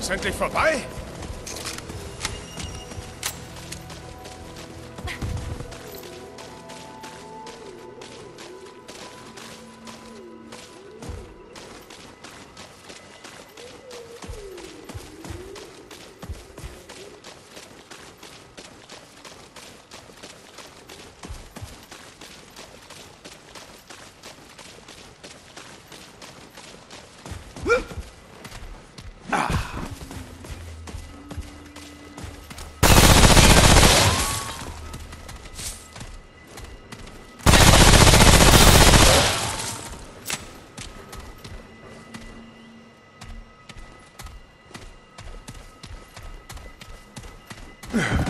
Ist endlich vorbei? Ugh.